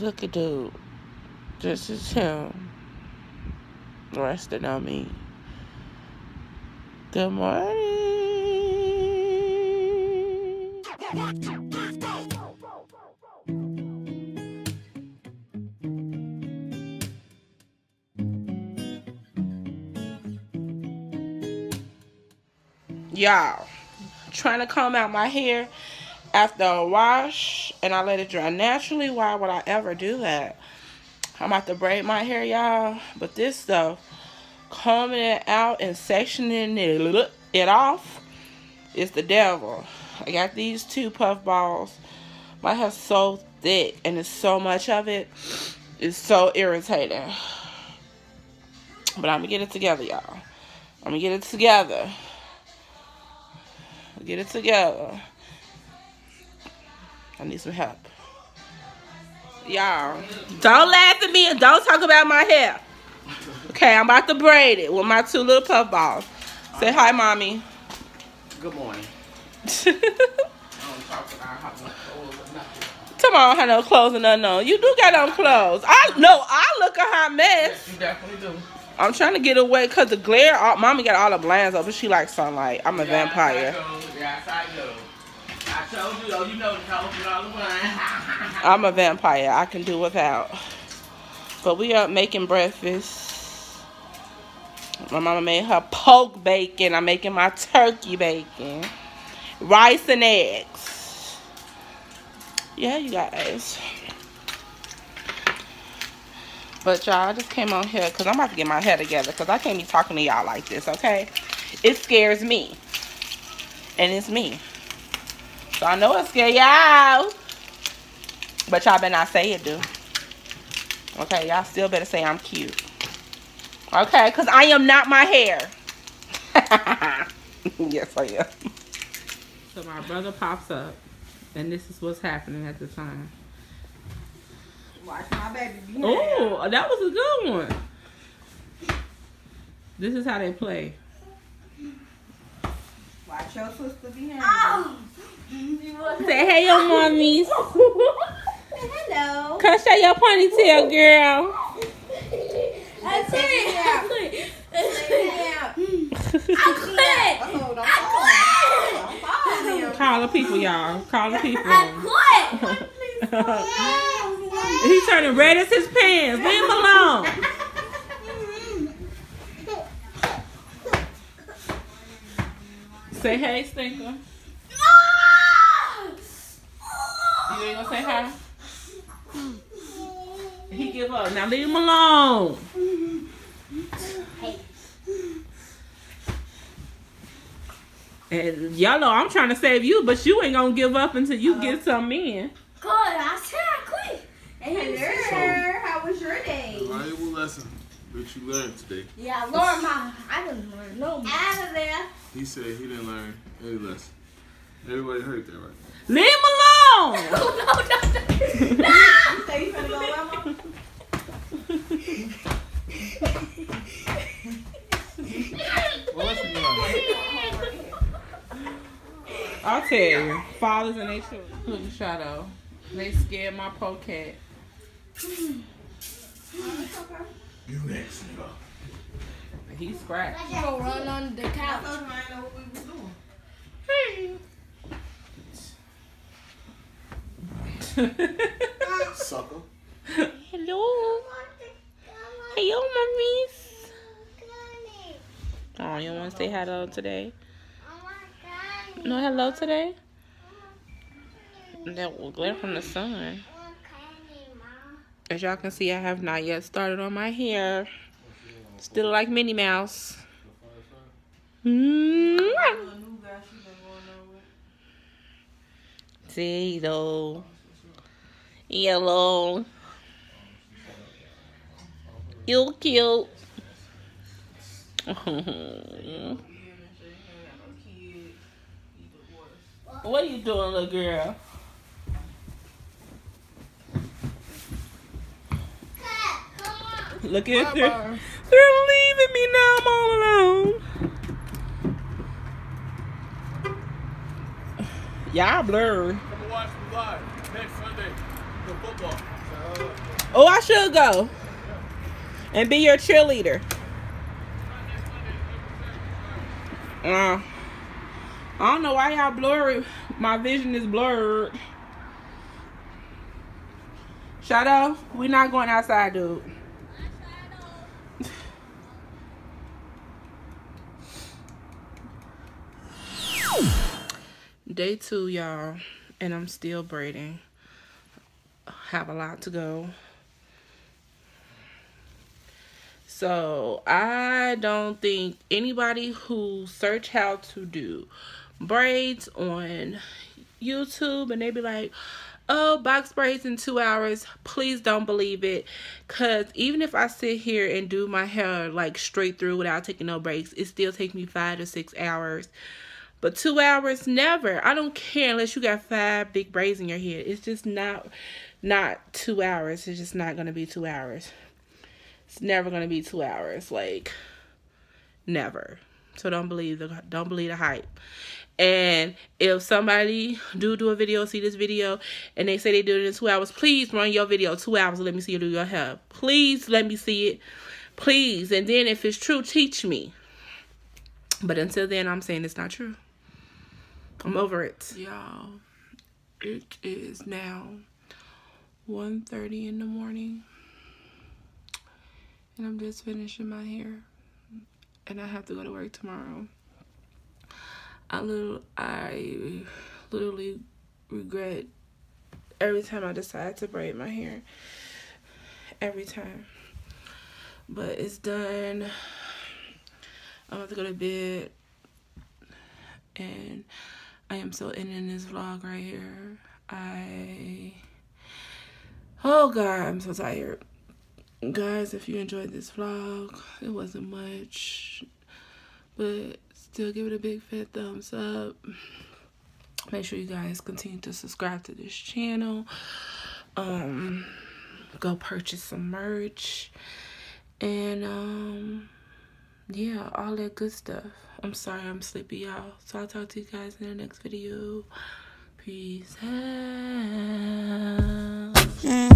Look at dude. This is him. Resting on me. Good morning. Y'all, trying to comb out my hair after a wash and I let it dry naturally. Why would I ever do that? I'm about to braid my hair, y'all. But this stuff, combing it out and sectioning it, it off, is the devil. I got these two puff balls. My hair's so thick and it's so much of it. It's so irritating. But I'm going to get it together, y'all. I'm going to get it together. Get it together. I need some help. Y'all, don't laugh at me and don't talk about my hair. Okay, I'm about to braid it with my two little puff balls. Say hi, mommy. Good morning. Come on, I don't have no clothes or nothing on. You do got on clothes. I know I look a hot mess. You definitely do. I'm trying to get away because the glare. All, mommy got all the blinds up, but she likes sunlight. I'm a Yeah, vampire. I yeah, I. I told you, though, you know all. I'm a vampire. I can do without. But we are making breakfast. My mama made her pork bacon. I'm making my turkey bacon. Rice and eggs. Yeah, you guys. But y'all, I just came on here because I'm about to get my head together because I can't be talking to y'all like this, okay? It scares me. And it's me. So I know it scare y'all. But y'all better not say it, do. Okay, y'all still better say I'm cute. Okay, because I am not my hair. yes, I am. So my brother pops up, and this is what's happening at the time. Watch my baby be Oh, that was a good one. This is how they play. Watch your sister be Oh. Say hey, your mommies. Say hello. Come show your ponytail, girl. I quit. I quit. I quit. Don't fall now. Call the people, y'all. Call the people. I quit. He's turning red as his pants. Leave him alone. Say hey, Stinker. You ain't gonna say hi? Hmm. He give up. Now leave him alone. And y'all I'm trying to save you, but you ain't gonna give up until you get some in. Good. I said I quit. And he said, Hello. How was your day? Valuable lesson that you learned today. Yeah, I learned my. I didn't learn no more. Out of there. He said he didn't learn any lesson. Everybody heard that, right? Leave him alone. Oh, no, no, no. You say you finna go where, Mama? What lesson you learned? I'll tell you, fathers and their children. Look at Shadow. They scared my polecat. You next, nigga. He scratched. You gonna run on the I couch. told you I didn't know what we was doing. Sucker. Hello. Hello, mummies. Oh, you don't want to say hello today? No hello today? That will glare from the sun. As y'all can see, I have not yet started on my hair. Still like Minnie Mouse. Mm. See though. Yellow. You cute. what are you doing, little girl? Look at them. They're leaving me now. I'm all alone. Y'all blurry. Come watch me live Oh, I should go and be your cheerleader. Uh, I don't know why y'all blurry. My vision is blurred. Shadow, we're not going outside, dude. Day two, y'all, and I'm still braiding. Have a lot to go. So I don't think anybody who search how to do braids on YouTube and they be like, oh, box braids in two hours, please don't believe it. Because even if I sit here and do my hair like straight through without taking no breaks, it still takes me five to six hours. But two hours, never. I don't care unless you got five big braids in your head. It's just not, not two hours. It's just not going to be two hours. It's never going to be two hours. Like, never. So don't believe the don't believe the hype. And if somebody do do a video, see this video, and they say they do it in two hours, please run your video two hours let me see you do your hair. Please let me see it. Please. And then if it's true, teach me. But until then, I'm saying it's not true. I'm over it. Y'all, it is now 1.30 in the morning. And I'm just finishing my hair. And I have to go to work tomorrow. I little I literally regret every time I decide to braid my hair. Every time. But it's done. I'm about to go to bed. And I am so ending this vlog right here. I Oh god, I'm so tired. Guys, if you enjoyed this vlog, it wasn't much. But still give it a big fat thumbs up make sure you guys continue to subscribe to this channel um go purchase some merch and um yeah, all that good stuff. I'm sorry I'm sleepy, y'all. So I'll talk to you guys in the next video. Peace out. Mm.